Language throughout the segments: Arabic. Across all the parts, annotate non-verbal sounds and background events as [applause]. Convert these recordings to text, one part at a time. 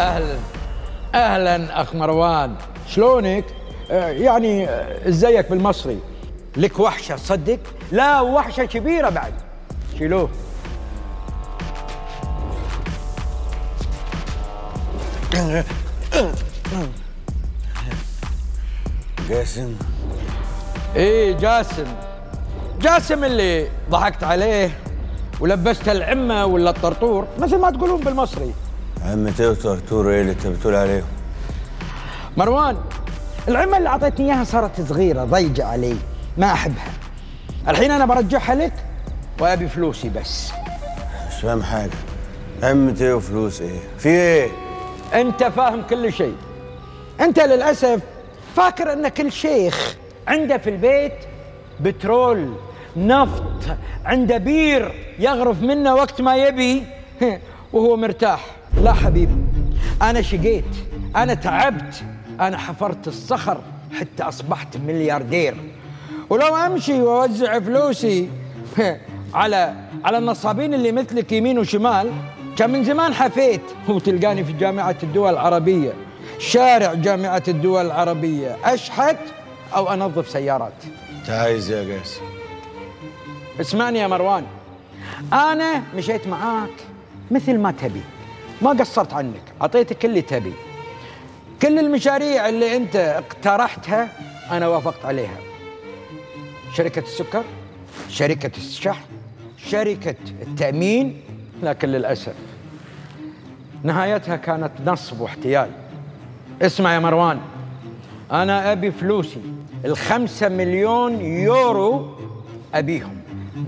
أهلا. أهلا أخ مروان. شلونك؟ آه، يعني آه، إزيك بالمصري؟ لك وحشة تصدق لا وحشة كبيرة بعد. شيلوه. جاسم. إيه جاسم. جاسم اللي ضحكت عليه ولبست العمة ولا الطرطور. مثل ما تقولون بالمصري. عم تيو طرطور إيه اللي انت بتقول عليه مروان العمه اللي أعطيتني إياها صارت صغيرة ضيجه علي. ما أحبها. الحين أنا برجعها لك وأبي فلوسي بس. مش فاهم حاجة عم تيو فلوس إيه؟ في إيه؟ أنت فاهم كل شيء. أنت للأسف فاكر أن كل شيخ عنده في البيت بترول نفط عنده بير يغرف منه وقت ما يبي [laughs] وهو مرتاح. لا حبيبي أنا شقيت أنا تعبت أنا حفرت الصخر حتى أصبحت ملياردير. ولو أمشي وأوزع فلوسي [laughs] على على النصابين اللي مثلك يمين وشمال كان من زمان حفيت. وتلقاني في جامعة الدول العربية شارع جامعة الدول العربية. أشحت أو أنظف سيارات. انت عايز إيه يا جاسم اسمعني يا مروان أنا مشيت معاك مثل ما تبي. ما قصرت عنك أعطيتك اللي تبي. كل المشاريع اللي أنت اقترحتها أنا وافقت عليها. شركة السكر شركة الشحن شركة التأمين لكن للأسف نهايتها كانت نصب واحتيال. اسمع يا مروان أنا أبي فلوسي الخمسة مليون يورو أبيهم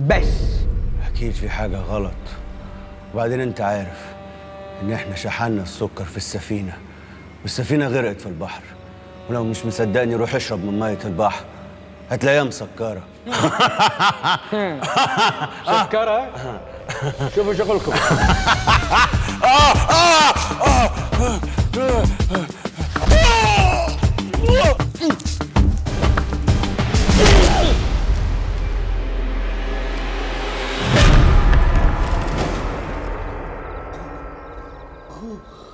بس. أكيد في حاجة غلط. وبعدين أنت عارف إن إحنا شحنا السكر في السفينة والسفينة غرقت في البحر. ولو مش مصدقني روح اشرب من مية البحر. هتلاقيها مسكرة. [laughs] سكرة [laughs] شوفوا شغلكم. [laughs] 不